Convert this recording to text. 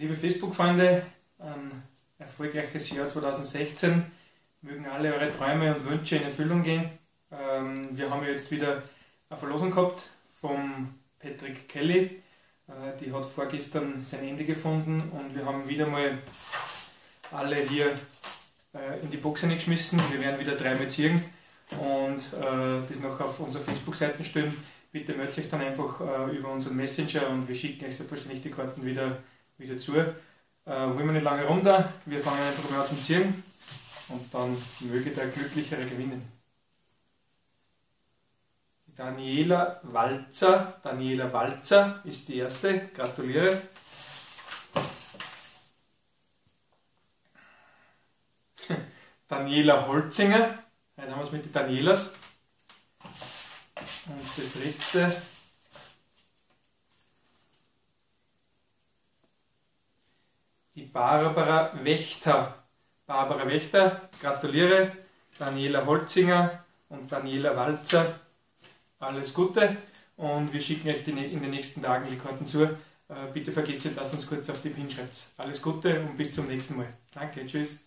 Liebe Facebook-Freunde, ein erfolgreiches Jahr 2016. Mögen alle eure Träume und Wünsche in Erfüllung gehen. Ähm, wir haben jetzt wieder eine Verlosung gehabt vom Patrick Kelly. Äh, die hat vorgestern sein Ende gefunden und wir haben wieder mal alle hier äh, in die Box geschmissen. Wir werden wieder dreimal ziehen und äh, das noch auf unserer Facebook-Seite stellen. Bitte meldet euch dann einfach über unseren Messenger und wir schicken euch selbstverständlich die Karten wieder, wieder zu. Äh, wollen wir nicht lange runter, wir fangen einfach mal an zum Ziehen und dann möge der Glücklichere gewinnen. Daniela Walzer. Daniela Walzer ist die erste. Gratuliere. Daniela Holzinger. Heute haben wir es mit den Danielas. Und die dritte. Die Barbara Wächter. Barbara Wächter, gratuliere. Daniela Holzinger und Daniela Walzer alles Gute und wir schicken euch in den nächsten Tagen die Karten zu. Äh, bitte vergesst nicht, dass uns kurz auf die Pin schreibt. Alles Gute und bis zum nächsten Mal. Danke, tschüss.